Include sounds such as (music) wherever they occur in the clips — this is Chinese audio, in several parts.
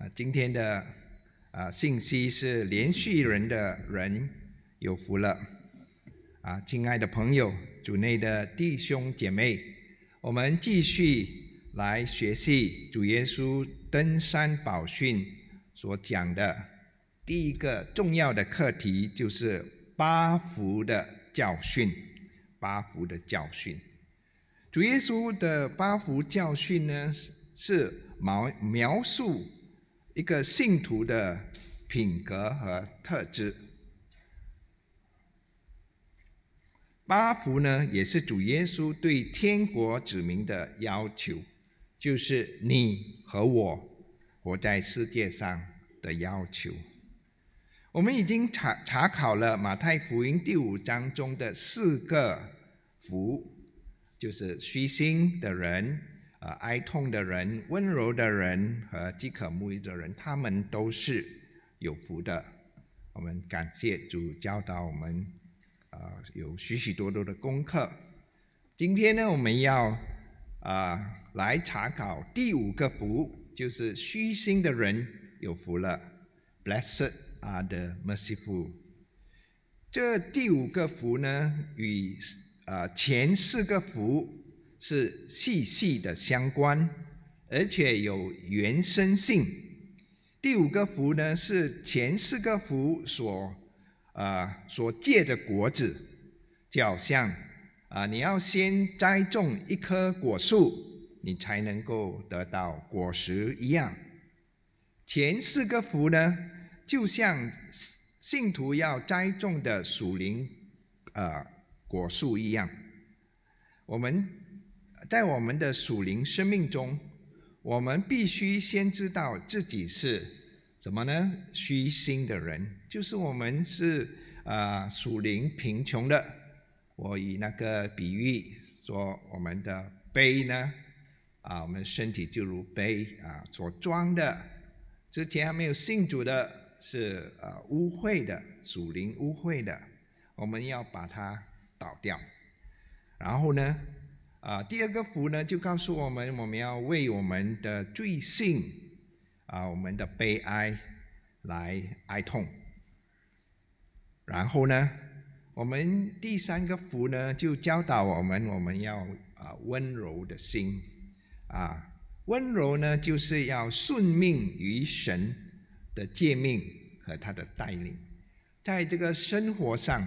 啊，今天的啊信息是连续人的人有福了。啊，亲爱的朋友，主内的弟兄姐妹，我们继续来学习主耶稣登山宝训所讲的第一个重要的课题，就是八福的教训。八福的教训，主耶稣的八福教训呢，是描描述。一个信徒的品格和特质。八福呢，也是主耶稣对天国子民的要求，就是你和我活在世界上的要求。我们已经查查考了马太福音第五章中的四个福，就是虚心的人。啊，哀痛的人、温柔的人和饥渴慕义的人，他们都是有福的。我们感谢主教导我们，啊，有许许多多的功课。今天呢，我们要啊来查考第五个福，就是虚心的人有福了。Blessed are the merciful。这第五个福呢，与啊前四个福。是细细的相关，而且有原生性。第五个福呢，是前四个福所啊所借的果子，就好像啊你要先栽种一棵果树，你才能够得到果实一样。前四个福呢，就像信徒要栽种的属灵呃果树一样，我们。在我们的属灵生命中，我们必须先知道自己是什么呢？虚心的人，就是我们是啊属灵贫穷的。我以那个比喻说，我们的杯呢，啊，我们身体就如杯啊，所装的之前还没有信主的，是呃污秽的，属灵污秽的，我们要把它倒掉，然后呢？啊，第二个福呢，就告诉我们，我们要为我们的罪性啊，我们的悲哀来哀痛。然后呢，我们第三个福呢，就教导我们，我们要啊温柔的心啊，温柔呢，就是要顺命于神的诫命和他的带领，在这个生活上。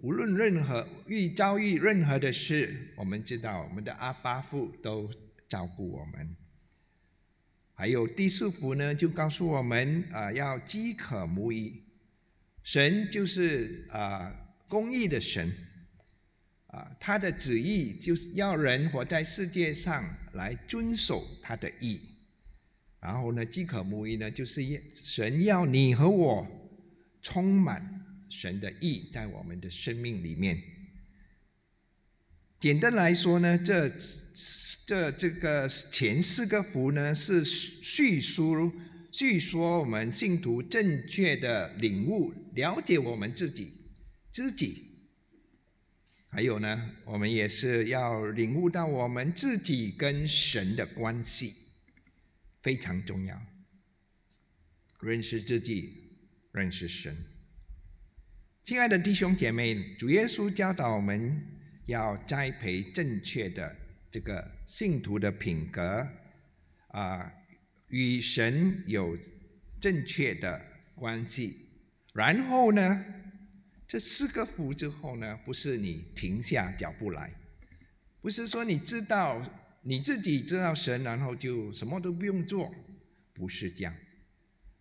无论任何遇遭遇任何的事，我们知道我们的阿巴父都照顾我们。还有第四福呢，就告诉我们啊，要饥渴慕义。神就是啊公义的神啊，他的旨意就是要人活在世界上来遵守他的意。然后呢，饥渴慕义呢，就是神要你和我充满。神的意在我们的生命里面。简单来说呢，这这这个前四个福呢，是叙述叙说我们信徒正确的领悟、了解我们自己、自己。还有呢，我们也是要领悟到我们自己跟神的关系非常重要，认识自己，认识神。亲爱的弟兄姐妹，主耶稣教导我们要栽培正确的这个信徒的品格，啊，与神有正确的关系。然后呢，这四个福之后呢，不是你停下脚步来，不是说你知道你自己知道神，然后就什么都不用做，不是这样。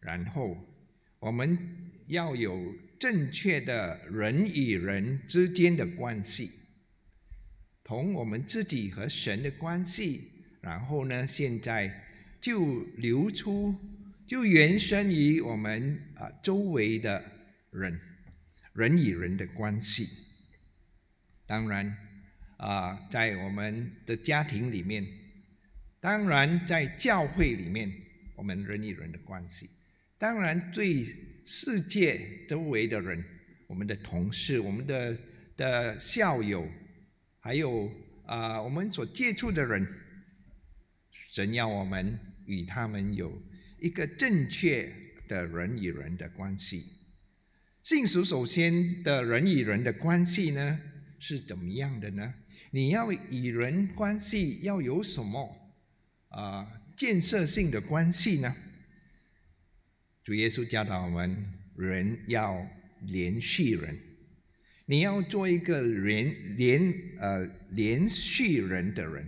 然后我们要有。正确的人与人之间的关系，同我们自己和神的关系，然后呢，现在就流出，就延伸于我们啊周围的人，人与人的关系。当然啊，在我们的家庭里面，当然在教会里面，我们人与人的关系，当然最。世界周围的人，我们的同事、我们的的校友，还有啊，我们所接触的人，神要我们与他们有一个正确的人与人的关系。信属首先的人与人的关系呢，是怎么样的呢？你要与人关系要有什么啊建设性的关系呢？主耶稣教导我们，人要连续人，你要做一个连连呃连续人的人。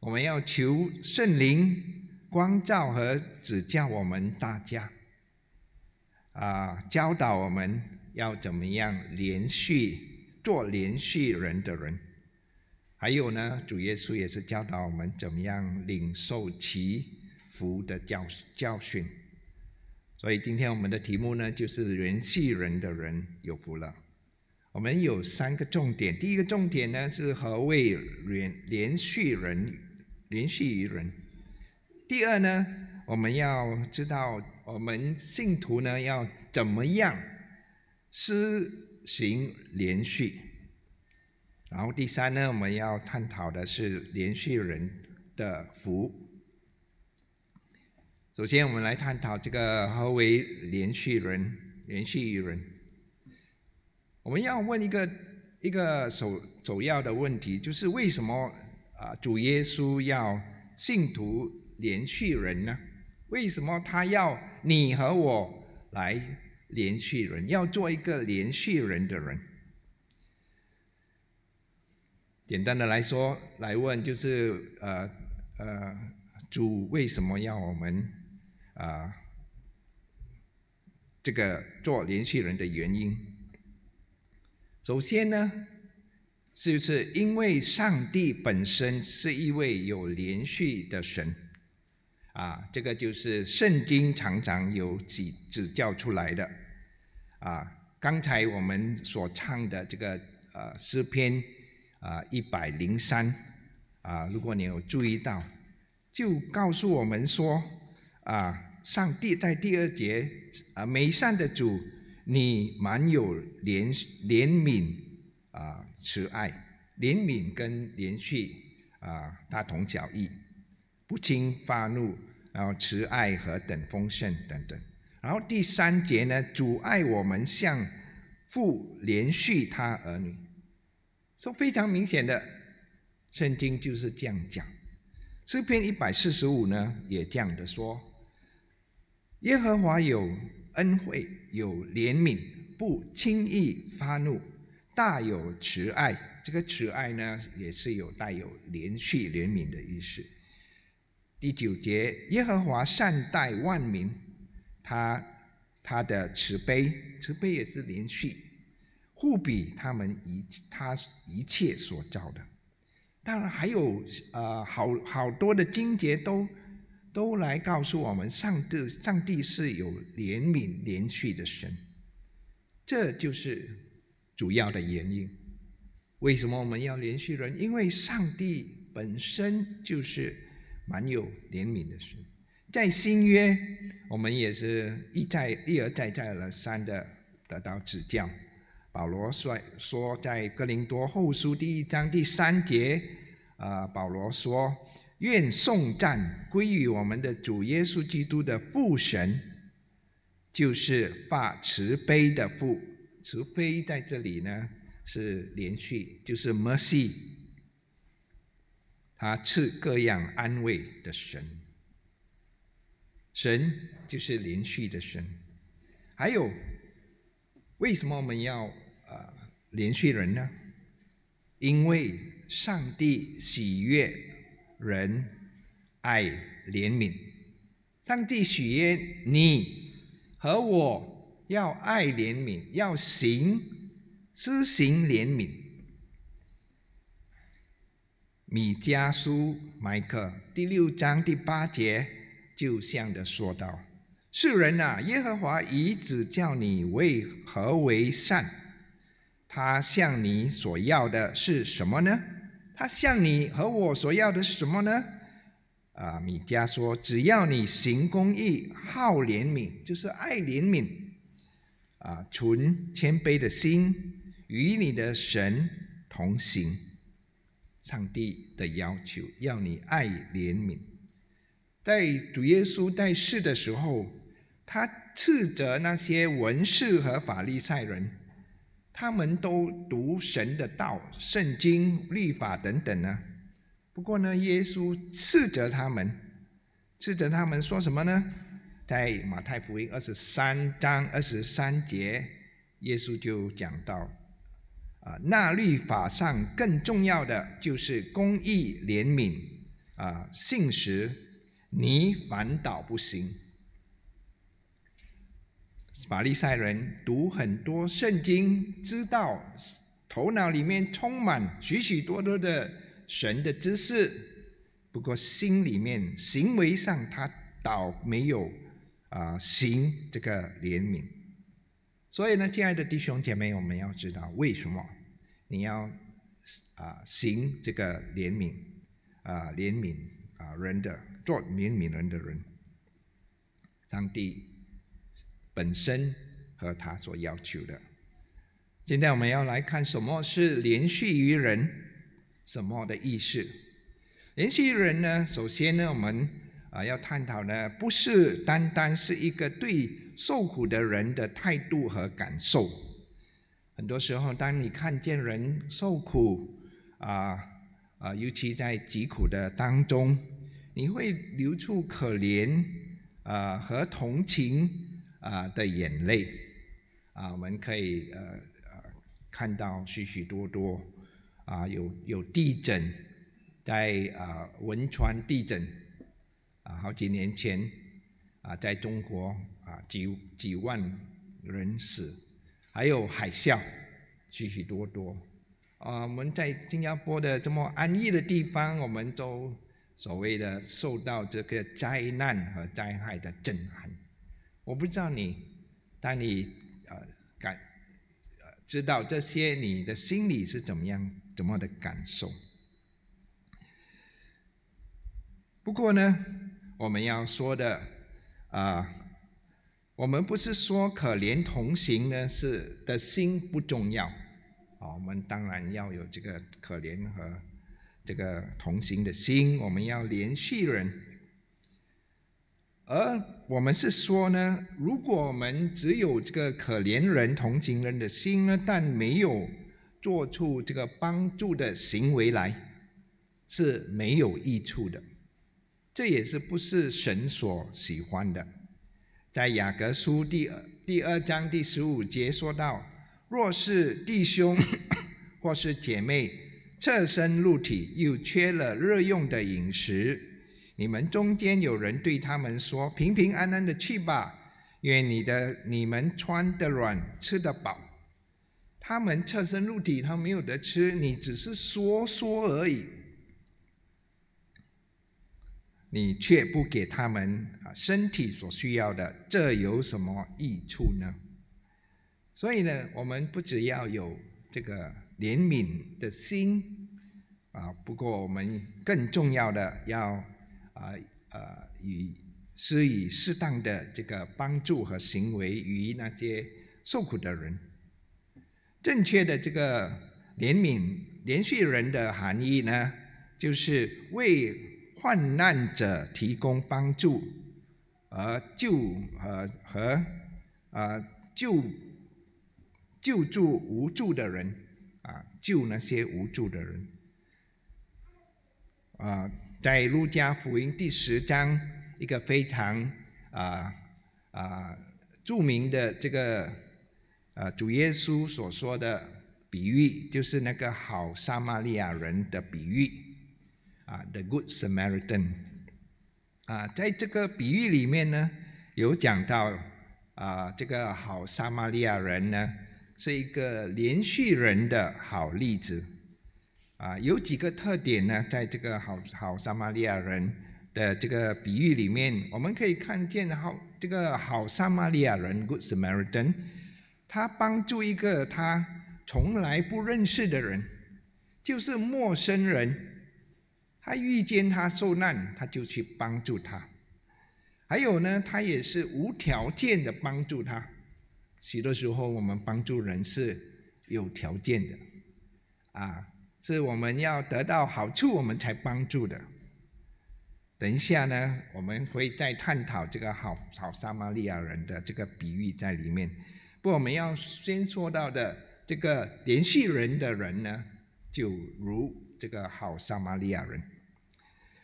我们要求圣灵光照和指教我们大家，啊，教导我们要怎么样连续做连续人的人。还有呢，主耶稣也是教导我们怎么样领受祈福的教教训。所以今天我们的题目呢，就是连续人的人有福了。我们有三个重点，第一个重点呢是何谓连连续人，连续于人。第二呢，我们要知道我们信徒呢要怎么样施行连续。然后第三呢，我们要探讨的是连续人的福。首先，我们来探讨这个何为连续人、连续人。我们要问一个一个首首要的问题，就是为什么啊主耶稣要信徒连续人呢？为什么他要你和我来连续人，要做一个连续人的人？简单的来说，来问就是呃呃，主为什么要我们啊这个做连续人的原因？首先呢，就是因为上帝本身是一位有连续的神，啊，这个就是圣经常常有指指教出来的，啊，刚才我们所唱的这个呃诗篇。啊，一百零三啊！如果你有注意到，就告诉我们说啊，上帝在第二节啊，美善的主，你满有怜怜悯啊，慈爱，怜悯跟连续啊大同小异，不轻发怒，然后慈爱和等丰盛等等。然后第三节呢，阻碍我们向父连续他儿女。说非常明显的，圣经就是这样讲。诗篇一百四十五呢，也这样的说：耶和华有恩惠，有怜悯，不轻易发怒，大有慈爱。这个慈爱呢，也是有带有连续怜悯的意思。第九节，耶和华善待万民，他他的慈悲，慈悲也是连续。互比他们一他一切所造的，当然还有呃好好多的经节都都来告诉我们，上帝上帝是有怜悯连续的神，这就是主要的原因。为什么我们要连续人？因为上帝本身就是蛮有怜悯的神，在新约我们也是一再一而再再而三的得到指教。保罗说：“说在哥林多后书第一章第三节，啊，保罗说：‘愿颂赞归于我们的主耶稣基督的父神，就是发慈悲的父。’慈悲在这里呢是连续，就是 mercy，他赐各样安慰的神。神就是连续的神。还有，为什么我们要？”连续人呢？因为上帝喜悦人爱怜悯，上帝许愿你和我要爱怜悯，要行施行怜悯。米迦书麦克第六章第八节就像的说道：“世人啊，耶和华已指教你为何为善。”他向你所要的是什么呢？他向你和我所要的是什么呢？啊，米迦说：“只要你行公义、好怜悯，就是爱怜悯，啊，存谦卑的心，与你的神同行。”上帝的要求要你爱怜悯。在主耶稣在世的时候，他斥责那些文士和法利赛人，他们都读神的道、圣经、律法等等呢。不过呢，耶稣斥责他们，斥责他们说什么呢？在马太福音二十三章二十三节，耶稣就讲到。啊，那律法上更重要的就是公义、怜悯啊，信实，你反倒不行。法利赛人读很多圣经，知道头脑里面充满许许多多的神的知识，不过心里面行为上他倒没有啊行这个怜悯。所以呢，亲爱的弟兄姐妹，我们要知道为什么。你要啊行这个怜悯啊怜悯啊人的做怜悯人的人，上帝本身和他所要求的。现在我们要来看什么是连续于人，什么的意思？连续于人呢？首先呢，我们啊要探讨呢，不是单单是一个对受苦的人的态度和感受。很多时候，当你看见人受苦，啊啊，尤其在疾苦的当中，你会流出可怜啊和同情啊的眼泪，啊，我们可以呃呃看到许许多多啊有有地震，在啊汶川地震啊好几年前啊在中国啊几几万人死。还有海啸，许许多多啊！我们在新加坡的这么安逸的地方，我们都所谓的受到这个灾难和灾害的震撼。我不知道你，当你呃感呃知道这些，你的心里是怎么样、怎么的感受？不过呢，我们要说的啊。我们不是说可怜同行呢，是的心不重要，啊，我们当然要有这个可怜和这个同行的心，我们要连续人。而我们是说呢，如果我们只有这个可怜人同情人的心呢，但没有做出这个帮助的行为来，是没有益处的，这也是不是神所喜欢的。在雅各书第二第二章第十五节说到：若是弟兄 (coughs) 或是姐妹侧身入体，又缺了热用的饮食，你们中间有人对他们说：“平平安安的去吧，愿你的你们穿得软，吃得饱。”他们侧身入体，他没有得吃，你只是说说而已。你却不给他们啊身体所需要的，这有什么益处呢？所以呢，我们不只要有这个怜悯的心啊，不过我们更重要的要啊啊以施以适当的这个帮助和行为于那些受苦的人。正确的这个怜悯连续人的含义呢，就是为。患难者提供帮助，而救和和啊救救助无助的人啊救那些无助的人啊，在路加福音第十章一个非常啊啊著名的这个啊主耶稣所说的比喻，就是那个好撒玛利亚人的比喻。啊，The Good Samaritan，啊，在这个比喻里面呢，有讲到啊，这个好撒玛利亚人呢，是一个连续人的好例子。啊，有几个特点呢，在这个好好撒玛利亚人的这个比喻里面，我们可以看见好这个好撒玛利亚人 Good Samaritan，他帮助一个他从来不认识的人，就是陌生人。他遇见他受难，他就去帮助他。还有呢，他也是无条件的帮助他。许多时候，我们帮助人是有条件的，啊，是我们要得到好处，我们才帮助的。等一下呢，我们会再探讨这个好好撒玛利亚人的这个比喻在里面。不过，我们要先说到的这个联系人的人呢，就如这个好撒玛利亚人。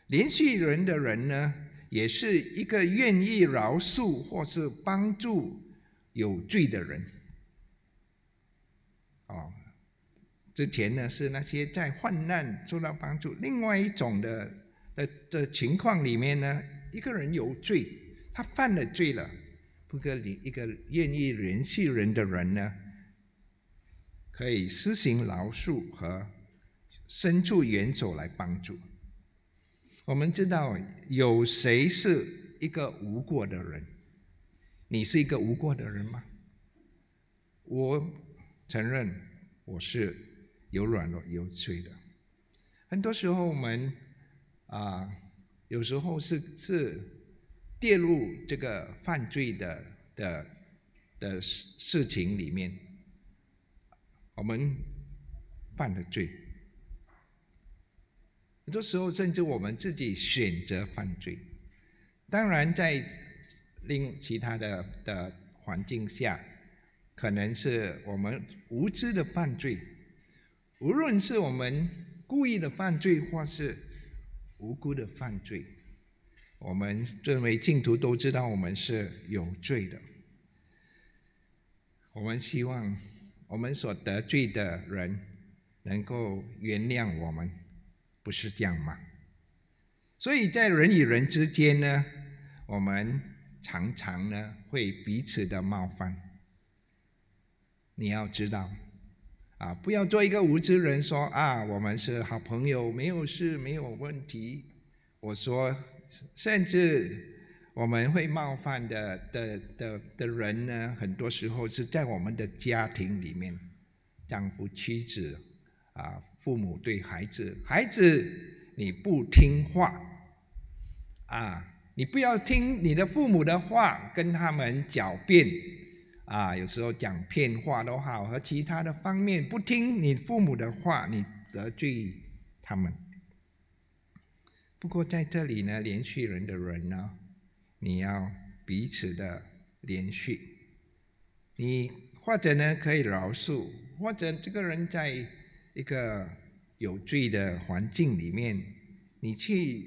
联系人的人呢，也是一个愿意饶恕或是帮助有罪的人。哦，之前呢是那些在患难受到帮助，另外一种的。的的情况里面呢，一个人有罪，他犯了罪了，不过你一个愿意联系人的人呢，可以施行饶恕和伸出援手来帮助。我们知道有谁是一个无过的人？你是一个无过的人吗？我承认我是有软弱有罪的。很多时候我们。啊，有时候是是跌入这个犯罪的的的事事情里面，我们犯了罪。很多时候，甚至我们自己选择犯罪。当然，在另其他的的环境下，可能是我们无知的犯罪。无论是我们故意的犯罪，或是无辜的犯罪，我们认为净土都知道我们是有罪的。我们希望我们所得罪的人能够原谅我们，不是这样吗？所以在人与人之间呢，我们常常呢会彼此的冒犯。你要知道。啊，不要做一个无知人，说啊，我们是好朋友，没有事，没有问题。我说，甚至我们会冒犯的的的的人呢，很多时候是在我们的家庭里面，丈夫、妻子，啊，父母对孩子，孩子你不听话，啊，你不要听你的父母的话，跟他们狡辩。啊，有时候讲骗话都好，和其他的方面不听你父母的话，你得罪他们。不过在这里呢，连续人的人呢，你要彼此的连续，你或者呢可以饶恕，或者这个人在一个有罪的环境里面，你去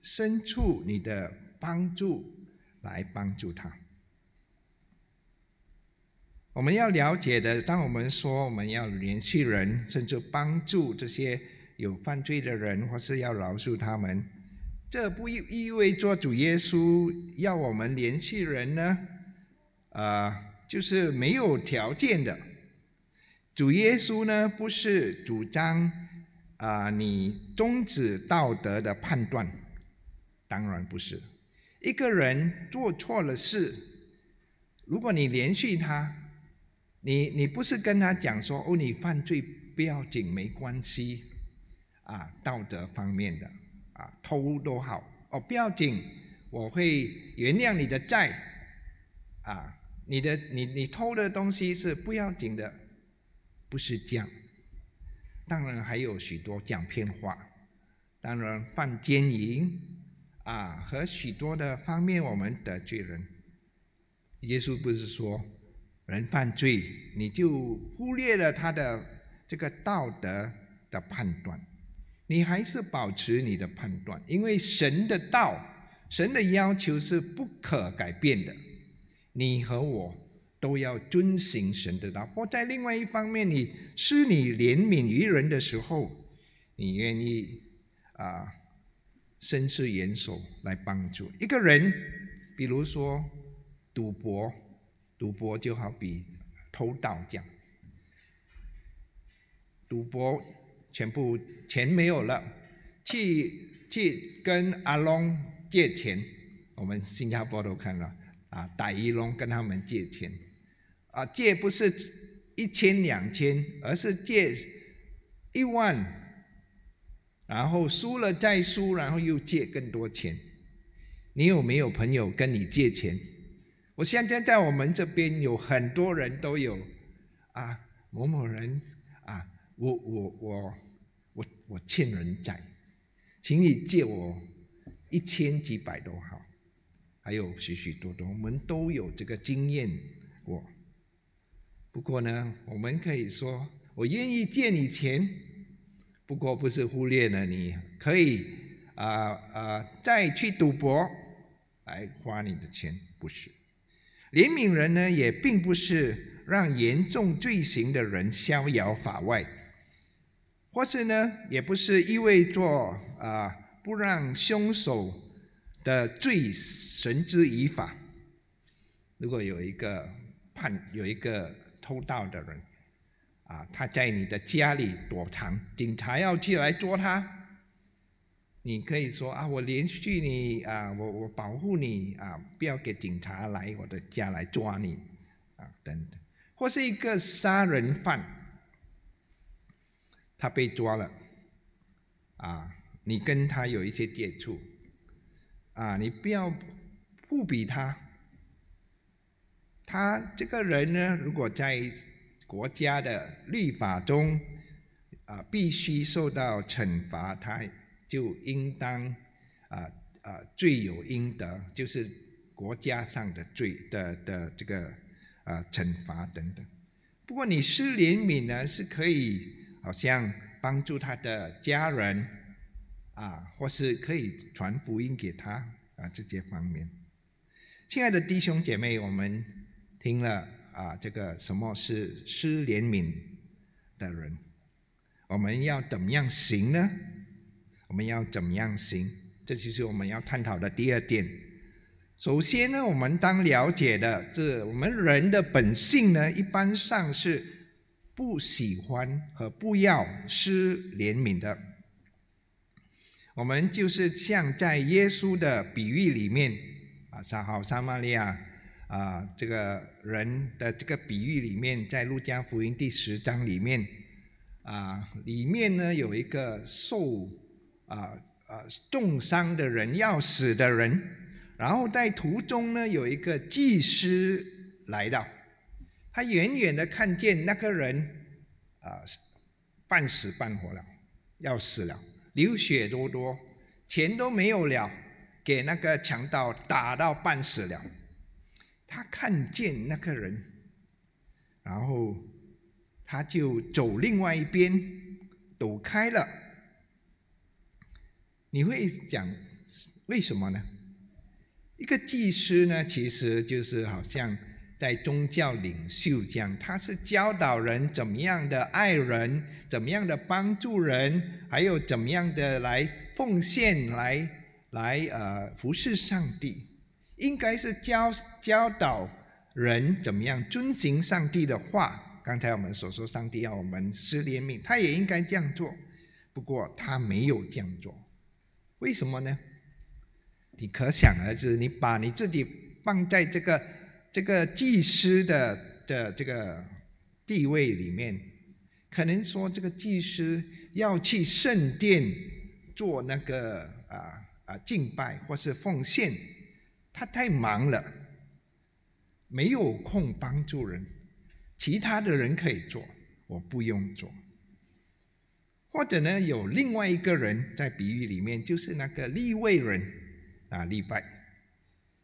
伸出你的帮助来帮助他。我们要了解的，当我们说我们要联系人，甚至帮助这些有犯罪的人，或是要饶恕他们，这不意意味着主耶稣要我们联系人呢？啊，就是没有条件的。主耶稣呢，不是主张啊你终止道德的判断，当然不是。一个人做错了事，如果你联系他。你你不是跟他讲说哦，你犯罪不要紧，没关系，啊，道德方面的啊，偷都好哦，不要紧，我会原谅你的债，啊，你的你你偷的东西是不要紧的，不是这样。当然还有许多讲骗话，当然犯奸淫，啊，和许多的方面我们得罪人。耶稣不是说。人犯罪，你就忽略了他的这个道德的判断，你还是保持你的判断，因为神的道、神的要求是不可改变的。你和我都要遵行神的道。或在另外一方面，你施你怜悯于人的时候，你愿意啊伸出援手来帮助一个人，比如说赌博。赌博就好比偷盗这样，赌博全部钱没有了，去去跟阿龙借钱，我们新加坡都看了啊，打一龙跟他们借钱，啊借不是一千两千，而是借一万，然后输了再输，然后又借更多钱。你有没有朋友跟你借钱？我现在在我们这边有很多人都有啊，某某人啊，我我我我我欠人债，请你借我一千几百都好，还有许许多多，我们都有这个经验过。不过呢，我们可以说，我愿意借你钱，不过不是忽略了你可以啊啊再去赌博来花你的钱，不是。怜悯人呢，也并不是让严重罪行的人逍遥法外，或是呢，也不是意味着啊不让凶手的罪绳之以法。如果有一个判有一个。偷盗的人，啊，他在你的家里躲藏，警察要去来捉他，你可以说啊，我连续你啊，我我保护你啊，不要给警察来我的家来抓你，啊，等等，或是一个杀人犯，他被抓了，啊，你跟他有一些接触，啊，你不要不比他。他这个人呢，如果在国家的律法中啊，必须受到惩罚，他就应当啊啊罪有应得，就是国家上的罪的的这个啊惩罚等等。不过你施怜悯呢，是可以好像帮助他的家人啊，或是可以传福音给他啊这些方面。亲爱的弟兄姐妹，我们。听了啊，这个什么是施怜悯的人？我们要怎么样行呢？我们要怎么样行？这就是我们要探讨的第二点。首先呢，我们当了解的，这我们人的本性呢，一般上是不喜欢和不要施怜悯的。我们就是像在耶稣的比喻里面啊，撒好撒玛利亚。啊，这个人的这个比喻里面，在路加福音第十章里面，啊，里面呢有一个受啊啊重伤的人，要死的人，然后在途中呢有一个祭司来到，他远远的看见那个人啊半死半活了，要死了，流血多多，钱都没有了，给那个强盗打到半死了。他看见那个人，然后他就走另外一边，躲开了。你会讲为什么呢？一个祭司呢，其实就是好像在宗教领袖这样，他是教导人怎么样的爱人，怎么样的帮助人，还有怎么样的来奉献，来来呃服侍上帝。应该是教教导人怎么样遵行上帝的话。刚才我们所说，上帝要我们施怜悯，他也应该这样做。不过他没有这样做，为什么呢？你可想而知，你把你自己放在这个这个祭司的的这个地位里面，可能说这个祭司要去圣殿做那个啊啊敬拜或是奉献。他太忙了，没有空帮助人。其他的人可以做，我不用做。或者呢，有另外一个人在比喻里面，就是那个立位人啊，立拜，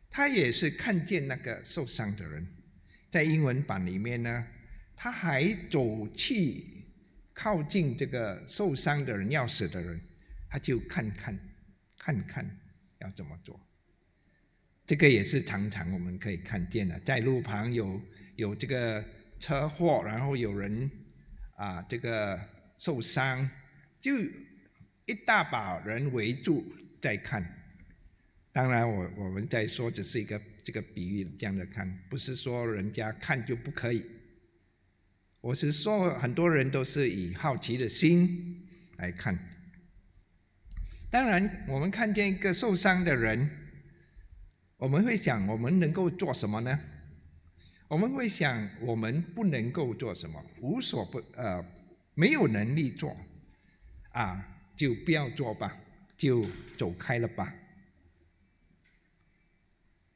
他也是看见那个受伤的人，在英文版里面呢，他还走去靠近这个受伤的人、要死的人，他就看看看看要怎么做。这个也是常常我们可以看见的，在路旁有有这个车祸，然后有人啊这个受伤，就一大把人围住在看。当然，我我们在说只是一个这个比喻这样的看，不是说人家看就不可以。我是说，很多人都是以好奇的心来看。当然，我们看见一个受伤的人。我们会想，我们能够做什么呢？我们会想，我们不能够做什么，无所不呃，没有能力做，啊，就不要做吧，就走开了吧。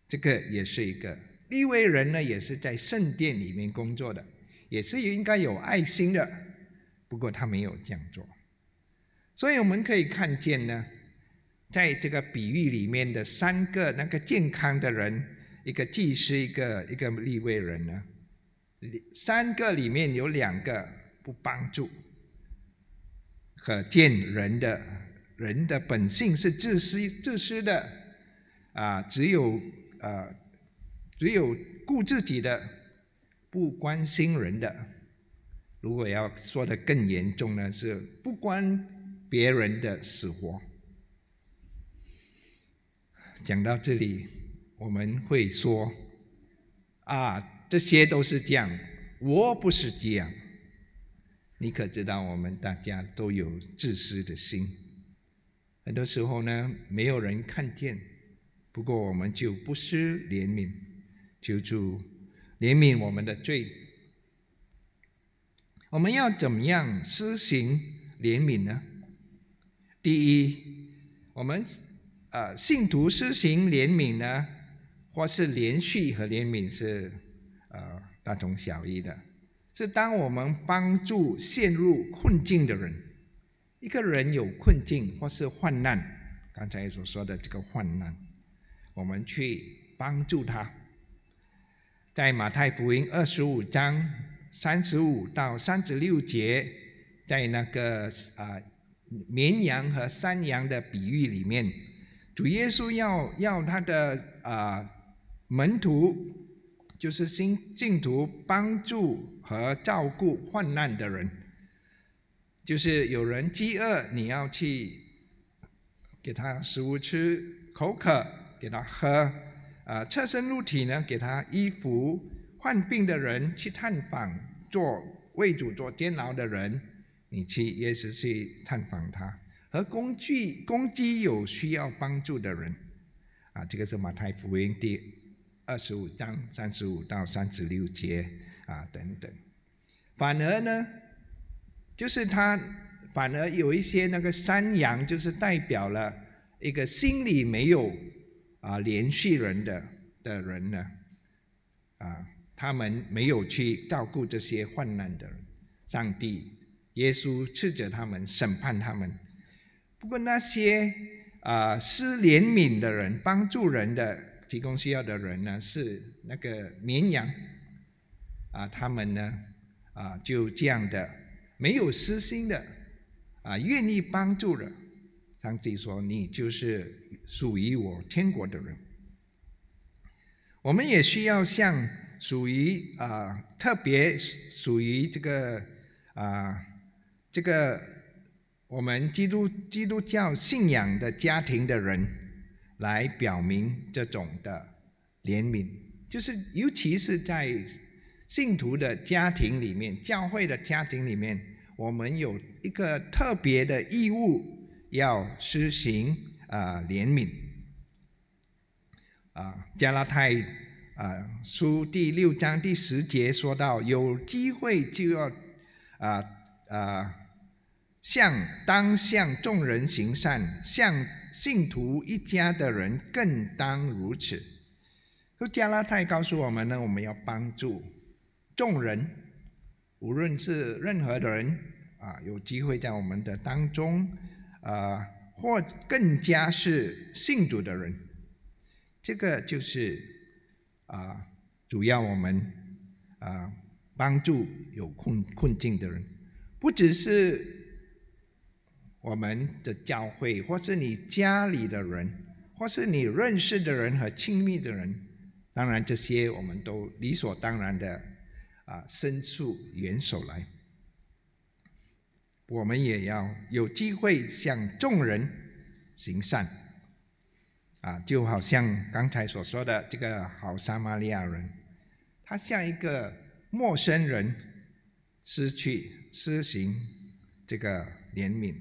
这个也是一个立位人呢，也是在圣殿里面工作的，也是应该有爱心的，不过他没有这样做。所以我们可以看见呢，在这个比喻里面的三个那个健康的人，一个祭司，一个一个立位人呢？三个里面有两个不帮助，可见人的人的本性是自私自私的啊，只有啊只有顾自己的，不关心人的。如果要说的更严重呢，是不关别人的死活。讲到这里，我们会说：“啊，这些都是这样，我不是这样。”你可知道，我们大家都有自私的心。很多时候呢，没有人看见，不过我们就不失怜悯，求主怜悯我们的罪。我们要怎么样施行怜悯呢？第一，我们。呃，信徒施行怜悯呢，或是连续和怜悯是呃大同小异的。是当我们帮助陷入困境的人，一个人有困境或是患难，刚才所说的这个患难，我们去帮助他。在马太福音二十五章三十五到三十六节，在那个啊绵羊和山羊的比喻里面。主耶稣要要他的啊门徒，就是新信徒帮助和照顾患难的人，就是有人饥饿，你要去给他食物吃；口渴，给他喝；啊，侧身入体呢，给他衣服；患病的人去探访，做为主做监牢的人，你去也是去探访他。和工具攻击有需要帮助的人，啊，这个是马太福音第二十五章三十五到三十六节啊等等。反而呢，就是他反而有一些那个山羊，就是代表了一个心里没有啊联系人的的人呢，啊，他们没有去照顾这些患难的人，上帝耶稣斥责他们，审判他们。不过那些啊施怜悯的人、帮助人的、提供需要的人呢，是那个绵羊啊，他们呢啊就这样的没有私心的啊，愿意帮助人。上帝说：“你就是属于我天国的人。”我们也需要像属于啊特别属于这个啊这个。我们基督基督教信仰的家庭的人，来表明这种的怜悯，就是尤其是在信徒的家庭里面、教会的家庭里面，我们有一个特别的义务，要施行啊怜悯。啊，加拉太啊书第六章第十节说到，有机会就要啊啊。向当向众人行善，向信徒一家的人更当如此。说加拉太告诉我们呢，我们要帮助众人，无论是任何的人啊，有机会在我们的当中啊，或更加是信主的人，这个就是啊，主要我们啊帮助有困困境的人，不只是。我们的教会，或是你家里的人，或是你认识的人和亲密的人，当然这些我们都理所当然的啊伸出援手来。我们也要有机会向众人行善，啊，就好像刚才所说的这个好撒玛利亚人，他向一个陌生人失去施行这个怜悯。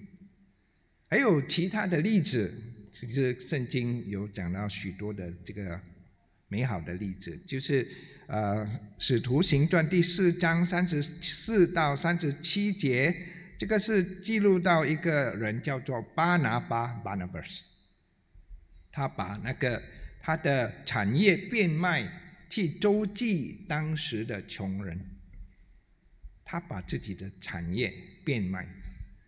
还有其他的例子，其实圣经有讲到许多的这个美好的例子，就是呃《使徒行传》第四章三十四到三十七节，这个是记录到一个人叫做巴拿巴 （Barnabas），他把那个他的产业变卖去周济当时的穷人，他把自己的产业变卖。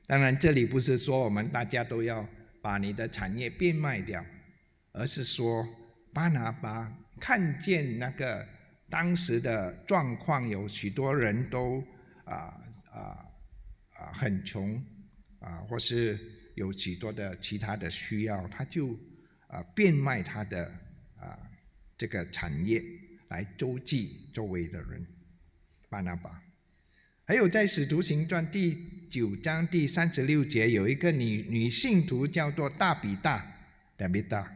当然，这里不是说我们大家都要把你的产业变卖掉，而是说巴拿巴看见那个当时的状况，有许多人都啊啊啊很穷啊，或是有许多的其他的需要，他就啊变卖他的啊这个产业来周济周围的人，巴拿巴。还有在《使徒行传》第九章第三十六节，有一个女女信徒叫做大比大，大比大，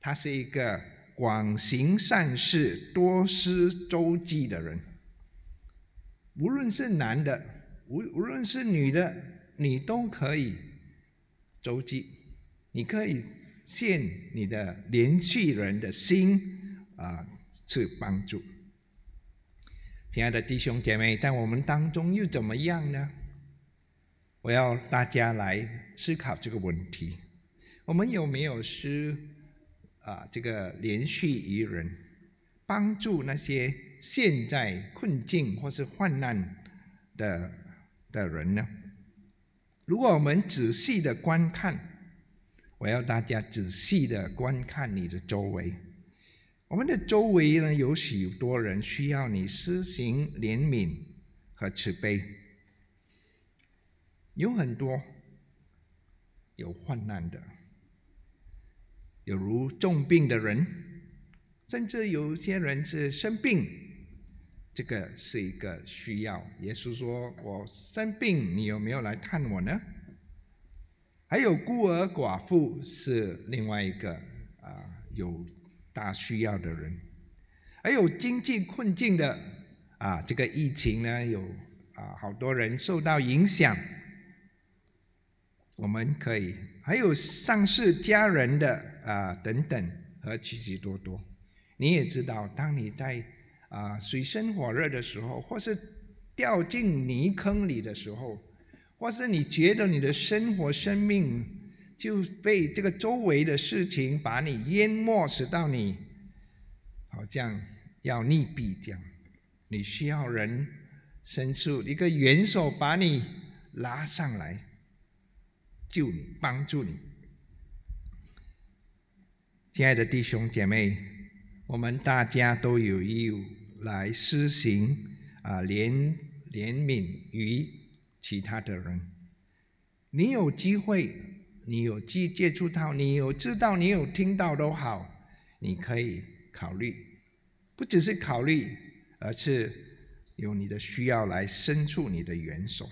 她是一个广行善事、多施周济的人。无论是男的，无无论是女的，你都可以周济，你可以献你的连续人的心啊，去帮助。亲爱的弟兄姐妹，在我们当中又怎么样呢？我要大家来思考这个问题：我们有没有施啊这个连续于人，帮助那些现在困境或是患难的的人呢？如果我们仔细的观看，我要大家仔细的观看你的周围。我们的周围呢，有许多人需要你施行怜悯和慈悲，有很多有患难的，有如重病的人，甚至有些人是生病，这个是一个需要。耶稣说：“我生病，你有没有来看我呢？”还有孤儿寡妇是另外一个啊，有。大需要的人，还有经济困境的啊，这个疫情呢，有啊好多人受到影响。我们可以还有丧事家人的啊等等和许许多多。你也知道，当你在啊水深火热的时候，或是掉进泥坑里的时候，或是你觉得你的生活生命。就被这个周围的事情把你淹没，使到你好像要溺毙这样。你需要人伸出一个援手，把你拉上来，救你，帮助你。亲爱的弟兄姐妹，我们大家都有义务来施行啊怜怜悯于其他的人。你有机会。你有接接触到，你有知道，你有听到都好，你可以考虑，不只是考虑，而是有你的需要来伸出你的援手。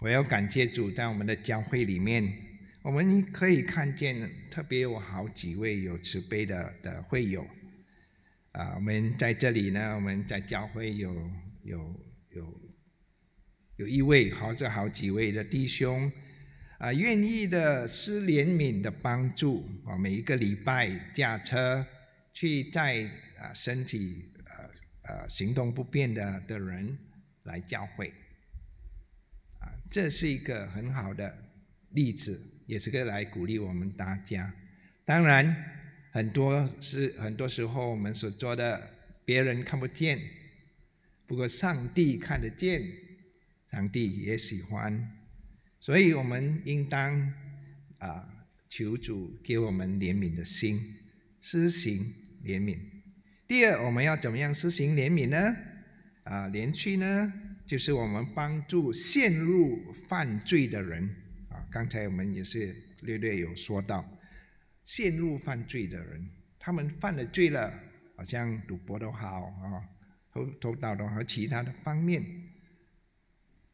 我要感谢主，在我们的教会里面，我们可以看见特别有好几位有慈悲的的会友。啊，我们在这里呢，我们在教会有有有有一位，或者好几位的弟兄。啊，愿意的施怜悯的帮助啊，每一个礼拜驾车去载啊身体呃呃行动不便的的人来教会，啊，这是一个很好的例子，也是个来鼓励我们大家。当然，很多是很多时候我们所做的别人看不见，不过上帝看得见，上帝也喜欢。所以我们应当啊求主给我们怜悯的心，施行怜悯。第二，我们要怎么样施行怜悯呢？啊，怜恤呢，就是我们帮助陷入犯罪的人。刚才我们也是略略有说到，陷入犯罪的人，他们犯了罪了，好像赌博都好啊，偷偷盗盗和其他的方面。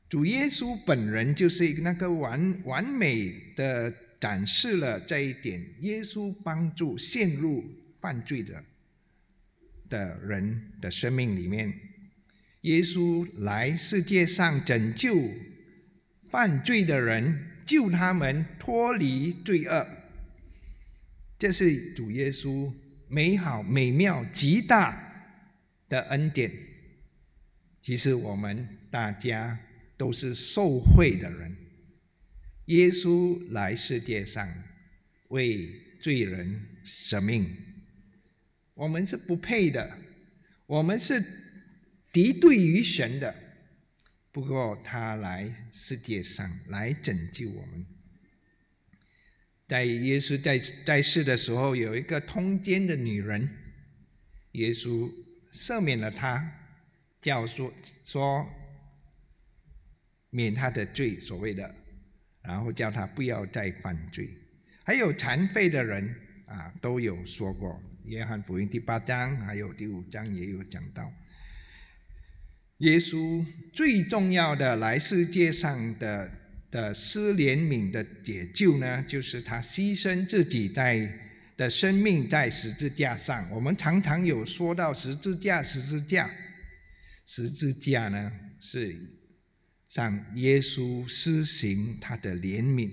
主耶稣本人就是那个完完美的展示了这一点。耶稣帮助陷入犯罪的的人的生命里面，耶稣来世界上拯救犯罪的人，救他们脱离罪恶。这是主耶稣美好、美妙、极大的恩典。其实我们大家。都是受贿的人。耶稣来世界上为罪人舍命，我们是不配的，我们是敌对于神的。不过他来世界上来拯救我们。在耶稣在在世的时候，有一个通奸的女人，耶稣赦免了她，叫说说免她的罪，所谓的，然后叫她不要再犯罪。还有残废的人啊，都有说过。约翰福音第八章还有第五章也有讲到，耶稣最重要的来世界上的的施怜悯的解救呢，就是他牺牲自己在的生命在十字架上。我们常常有说到十字架，十字架，十字架呢是向耶稣施行他的怜悯，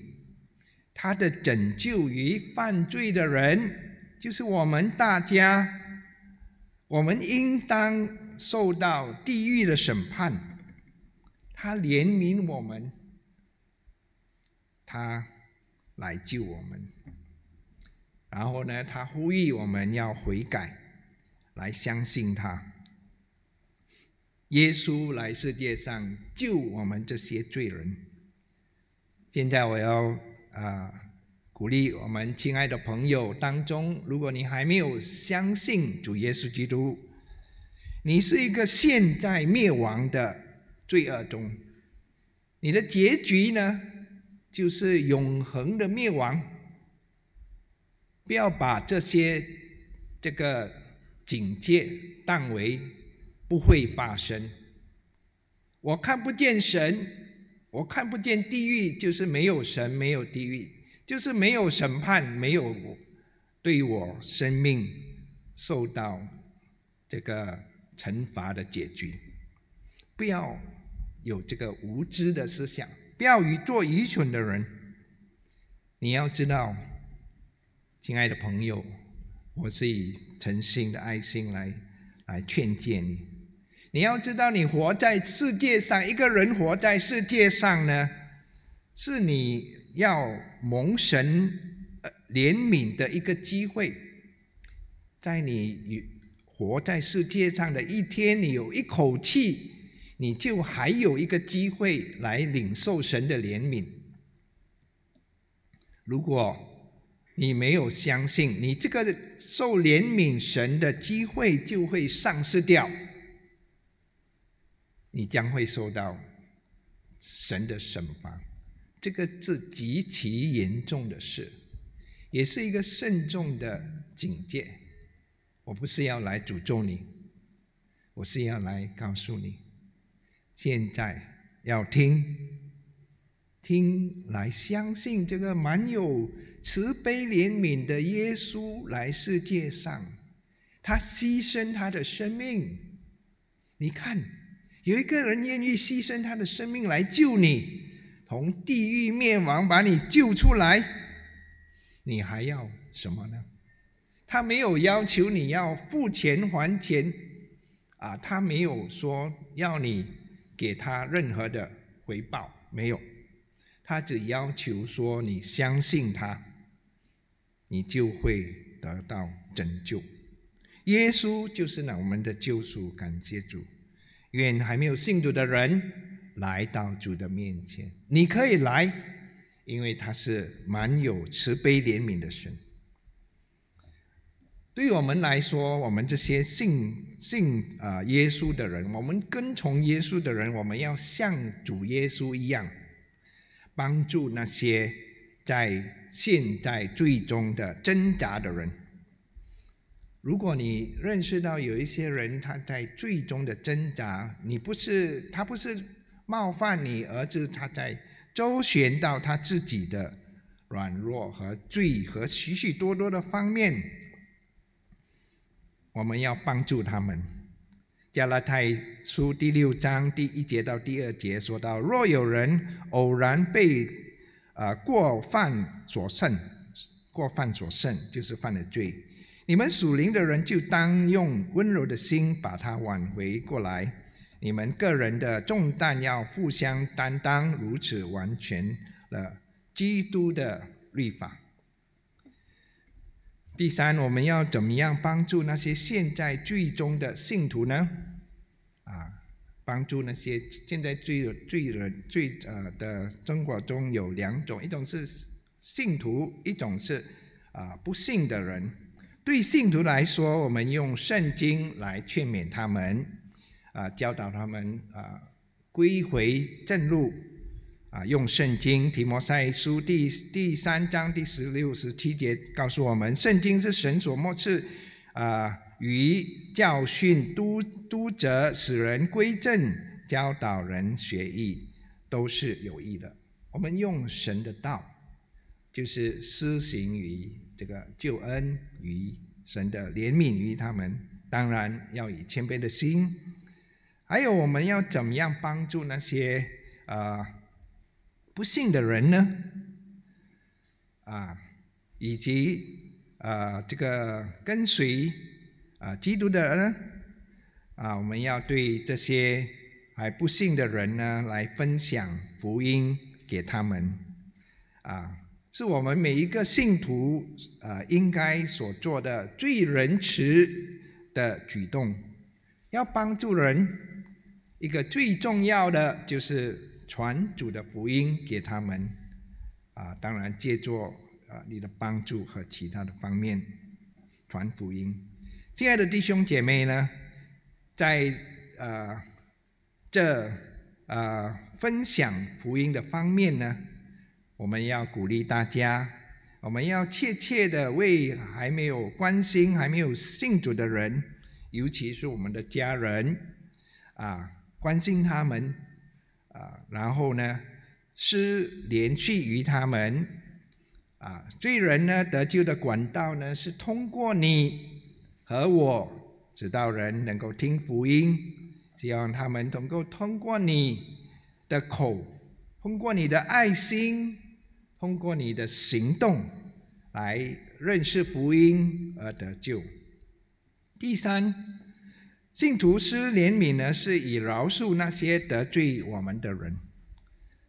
他的拯救于犯罪的人。就是我们大家，我们应当受到地狱的审判。他怜悯我们，他来救我们。然后呢，他呼吁我们要悔改，来相信他。耶稣来世界上救我们这些罪人。现在我要啊。鼓励我们亲爱的朋友当中，如果你还没有相信主耶稣基督，你是一个现在灭亡的罪恶中，你的结局呢，就是永恒的灭亡。不要把这些这个警戒当为不会发生。我看不见神，我看不见地狱，就是没有神，没有地狱。就是没有审判，没有对我生命受到这个惩罚的结局。不要有这个无知的思想，不要与做愚蠢的人。你要知道，亲爱的朋友，我是以诚心的爱心来来劝诫你。你要知道，你活在世界上，一个人活在世界上呢，是你。要蒙神怜悯的一个机会，在你活在世界上的一天，你有一口气，你就还有一个机会来领受神的怜悯。如果你没有相信，你这个受怜悯神的机会就会丧失掉，你将会受到神的审判。这个是极其严重的事，也是一个慎重的警戒。我不是要来诅咒你，我是要来告诉你，现在要听，听来相信这个蛮有慈悲怜悯的耶稣来世界上，他牺牲他的生命。你看，有一个人愿意牺牲他的生命来救你。从地狱灭亡把你救出来，你还要什么呢？他没有要求你要付钱还钱，啊，他没有说要你给他任何的回报，没有，他只要求说你相信他，你就会得到拯救。耶稣就是那我们的救赎，感谢主。愿还没有信主的人。来到主的面前，你可以来，因为他是蛮有慈悲怜悯的神。对于我们来说，我们这些信信啊耶稣的人，我们跟从耶稣的人，我们要像主耶稣一样，帮助那些在现在最终的挣扎的人。如果你认识到有一些人他在最终的挣扎，你不是他不是。冒犯你儿子，他在周旋到他自己的软弱和罪和许许多多的方面，我们要帮助他们。加拉太书第六章第一节到第二节说到：若有人偶然被呃过犯所胜，过犯所胜就是犯了罪，你们属灵的人就当用温柔的心把他挽回过来。你们个人的重担要互相担当，如此完全了基督的律法。第三，我们要怎么样帮助那些现在最终的信徒呢？啊，帮助那些现在最最人最呃的中国中有两种，一种是信徒，一种是啊不信的人。对信徒来说，我们用圣经来劝勉他们，啊，教导他们啊归回正路，啊，用圣经提摩太书第第三章第十六十七节告诉我们，圣经是神所默示，啊，与教训、督督责、使人归正、教导人学艺，都是有益的。我们用神的道，就是施行于这个救恩于神的怜悯于他们。当然要以谦卑的心。还有，我们要怎么样帮助那些啊不信的人呢？啊，以及啊这个跟随啊基督的人呢啊，我们要对这些还不信的人呢，来分享福音。给他们，啊，是我们每一个信徒啊应该所做的最仁慈的举动。要帮助人，一个最重要的就是传主的福音给他们，啊，当然借助啊你的帮助和其他的方面传福音。亲爱的弟兄姐妹呢，在呃这啊。分享福音的方面呢，我们要鼓励大家，我们要切切的为还没有关心、还没有信主的人，尤其是我们的家人啊，关心他们啊，然后呢，是联系于他们啊，罪人呢得救的管道呢，是通过你和我，直到人能够听福音，希望他们能够通过你。的口，通过你的爱心，通过你的行动，来认识福音而得救。第三，信徒施怜悯呢，是以饶恕那些得罪我们的人。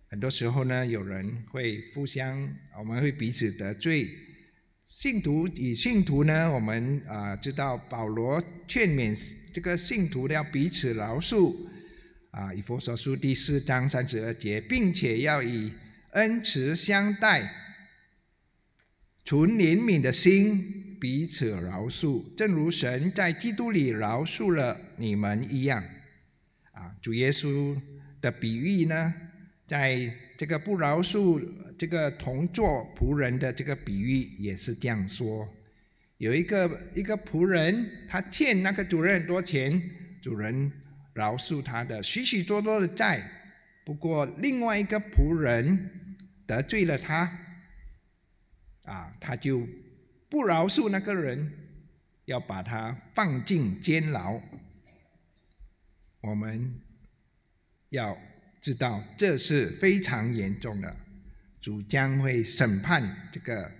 很多时候呢，有人会互相，我们会彼此得罪。信徒与信徒呢，我们啊知道保罗劝勉这个信徒要彼此饶恕。啊，以佛所书第四章三十二节，并且要以恩慈相待，存怜悯的心，彼此饶恕，正如神在基督里饶恕了你们一样。啊，主耶稣的比喻呢，在这个不饶恕这个同做仆人的这个比喻也是这样说：有一个一个仆人，他欠那个主人很多钱，主人。饶恕他的许许多多的债，不过另外一个仆人得罪了他，啊，他就不饶恕那个人，要把他放进监牢。我们要知道这是非常严重的，主将会审判这个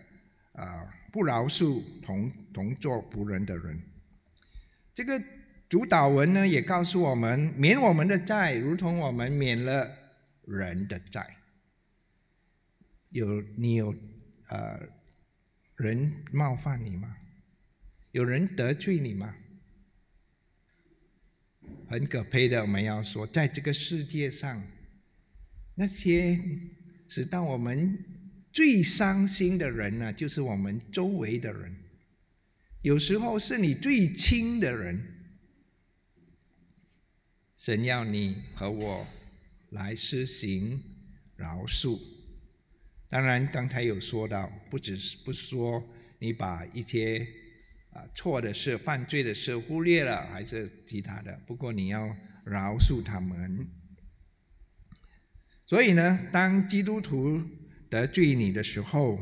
啊不饶恕同同作仆人的人，这个。主导文呢也告诉我们，免我们的债，如同我们免了人的债。有你有呃人冒犯你吗？有人得罪你吗？很可悲的，我们要说，在这个世界上，那些使到我们最伤心的人呢，就是我们周围的人。有时候是你最亲的人。神要你和我来施行饶恕。当然，刚才有说到，不只是不说你把一些啊错的事、犯罪的事忽略了，还是其他的。不过你要饶恕他们。所以呢，当基督徒得罪你的时候，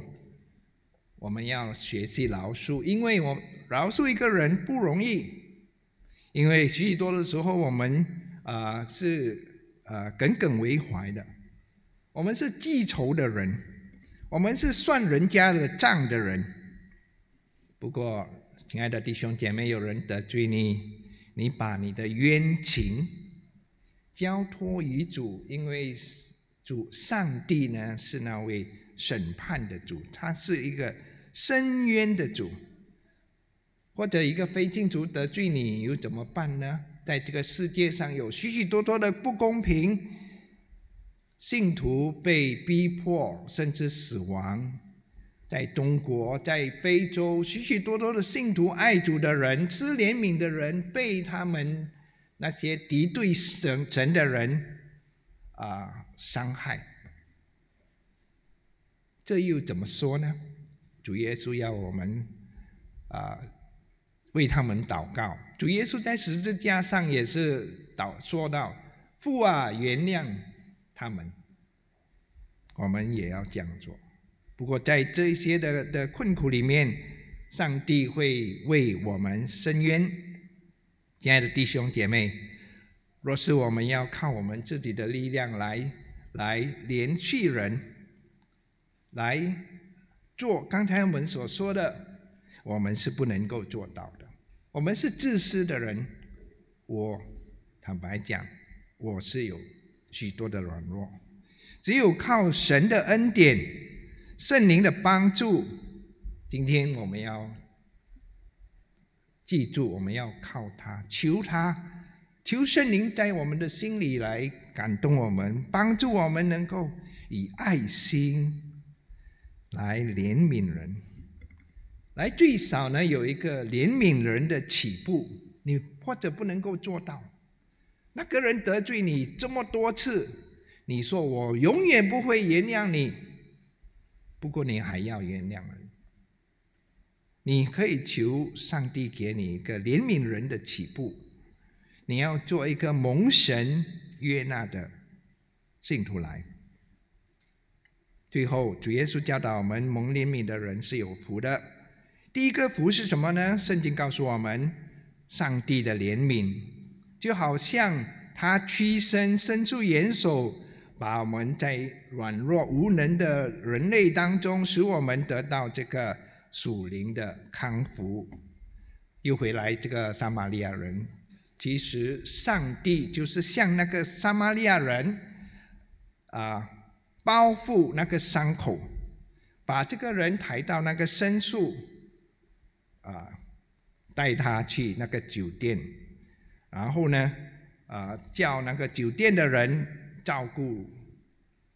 我们要学习饶恕，因为我饶恕一个人不容易，因为许许多的时候我们。啊，是呃耿耿为怀的。我们是记仇的人，我们是算人家的账的人。不过，亲爱的弟兄姐妹，有人得罪你，你把你的冤情交托于主，因为主上帝呢是那位审判的主，他是一个深渊的主。或者一个非信徒得罪你，又怎么办呢？在这个世界上有许许多多的不公平，信徒被逼迫甚至死亡，在中国，在非洲，许许多多的信徒、爱主的人、吃怜悯的人，被他们那些敌对神神的人啊伤害。这又怎么说呢？主耶稣要我们啊为他们祷告。主耶稣在十字架上也是祷说道：“父啊，原谅他们。”我们也要这样做。不过，在这一些的的困苦里面，上帝会为我们伸冤。亲爱的弟兄姐妹，若是我们要靠我们自己的力量来来连续人，来做刚才我们所说的，我们是不能够做到的。我们是自私的人，我坦白讲，我是有许多的软弱，只有靠神的恩典。圣灵的帮助，今天我们要记住，我们要靠他，求他，求圣灵在我们的心里来感动我们，帮助我们能够以爱心来怜悯人，来最少呢有一个怜悯人的起步。你或者不能够做到，那个人得罪你这么多次，你说我永远不会原谅你。不过你还要原谅人，你可以求上帝给你一个怜悯人的起步。你要做一个蒙神悦纳的信徒来。最后，主耶稣教导我们，蒙怜悯的人是有福的。第一个福是什么呢？圣经告诉我们，上帝的怜悯就好像他屈身伸出援手。把我们在软弱无能的人类当中，使我们得到这个属灵的康复。又回来，这个撒玛利亚人，其实上帝就是向那个撒玛利亚人啊，包覆那个伤口，把这个人抬到那个深处，啊，带他去那个酒店，然后呢，啊，叫那个酒店的人。照顾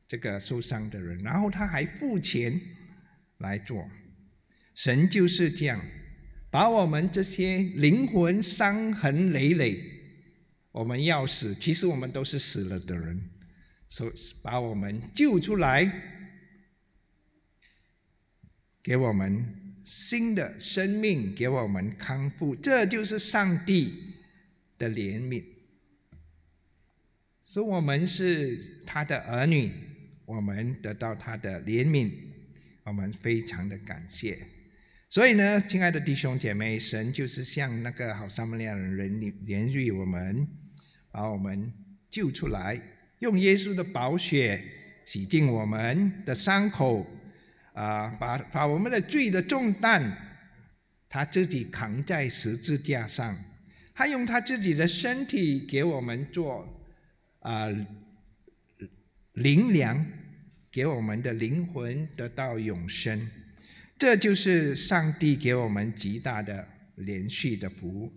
这个受伤的人，然后他还付钱来做。神就是这样，把我们这些灵魂伤痕累累，我们要死，其实我们都是死了的人，所把我们救出来，给我们新的生命，给我们康复，这就是上帝的怜悯。说我们是他的儿女，我们得到他的怜悯，我们非常的感谢。所以呢，亲爱的弟兄姐妹，神就是像那个好撒玛利亚人怜怜悯我们，把我们救出来，用耶稣的宝血洗净我们的伤口，啊，把把我们的罪的重担，他自己扛在十字架上，他用他自己的身体给我们做。啊，灵粮给我们的灵魂得到永生，这就是上帝给我们极大的连续的福。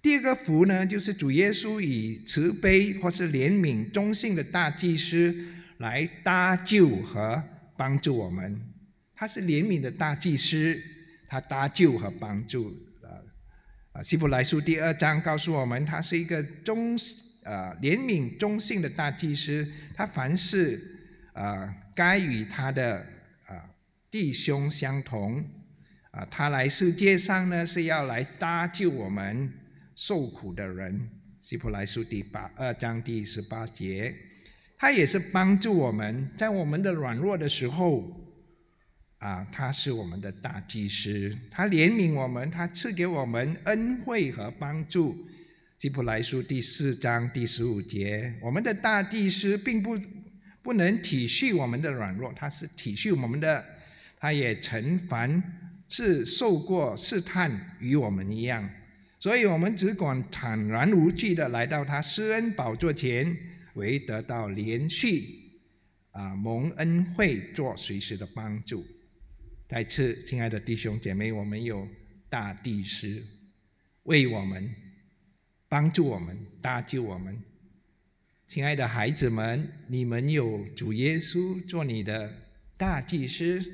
第二个福呢，就是主耶稣以慈悲或是怜悯中性的大祭司来搭救和帮助我们。他是怜悯的大祭司，他搭救和帮助。啊，希伯来书第二章告诉我们，他是一个中。呃，怜悯忠信的大祭司，他凡事呃该与他的啊弟兄相同啊，他来世界上呢是要来搭救我们受苦的人。希伯来书第八二章第十八节，他也是帮助我们在我们的软弱的时候啊，他是我们的大祭司，他怜悯我们，他赐给我们恩惠和帮助。希伯来书第四章第十五节，我们的大祭司并不不能体恤我们的软弱，他是体恤我们的，他也曾凡是受过试探，与我们一样，所以我们只管坦然无惧的来到他施恩宝座前，为得到连续啊蒙恩惠做随时的帮助。再次，亲爱的弟兄姐妹，我们有大祭司为我们。帮助我们，搭救我们，亲爱的孩子们，你们有主耶稣做你的大祭司，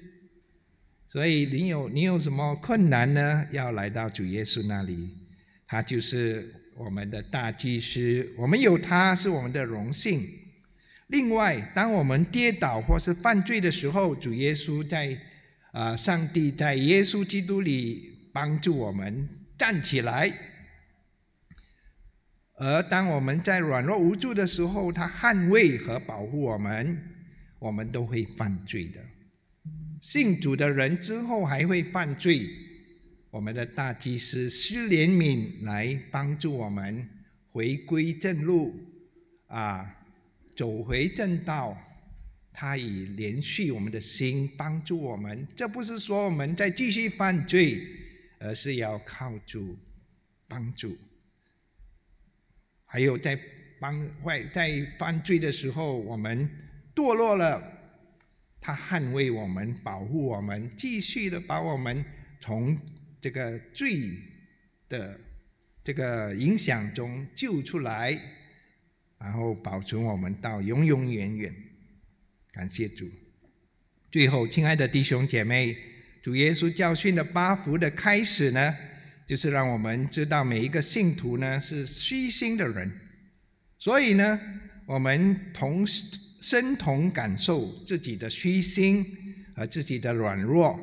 所以你有你有什么困难呢？要来到主耶稣那里，他就是我们的大祭司，我们有他是我们的荣幸。另外，当我们跌倒或是犯罪的时候，主耶稣在啊，上帝在耶稣基督里帮助我们站起来。而当我们在软弱无助的时候，他捍卫和保护我们，我们都会犯罪的。信主的人之后还会犯罪，我们的大祭司施怜悯来帮助我们回归正路，啊，走回正道。他以连续我们的心帮助我们，这不是说我们在继续犯罪，而是要靠主帮助。还有在帮坏在犯罪的时候，我们堕落了，他捍卫我们，保护我们，继续的把我们从这个罪的这个影响中救出来，然后保存我们到永永远远。感谢主。最后，亲爱的弟兄姐妹，主耶稣教训的八福的开始呢？就是让我们知道每一个信徒呢是虚心的人，所以呢，我们同身同感受自己的虚心和自己的软弱，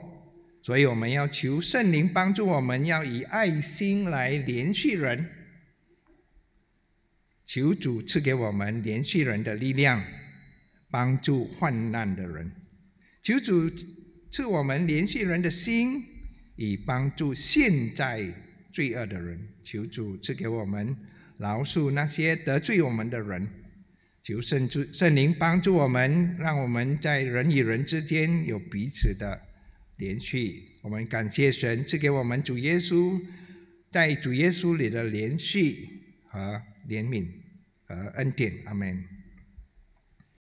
所以我们要求圣灵帮助我们，要以爱心来连续人，求主赐给我们连续人的力量，帮助患难的人，求主赐我们连续人的心。以帮助现在罪恶的人，求主赐给我们饶恕那些得罪我们的人，求圣主圣灵帮助我们，让我们在人与人之间有彼此的连续。我们感谢神赐给我们主耶稣，在主耶稣里的连续和怜悯和恩典。阿门。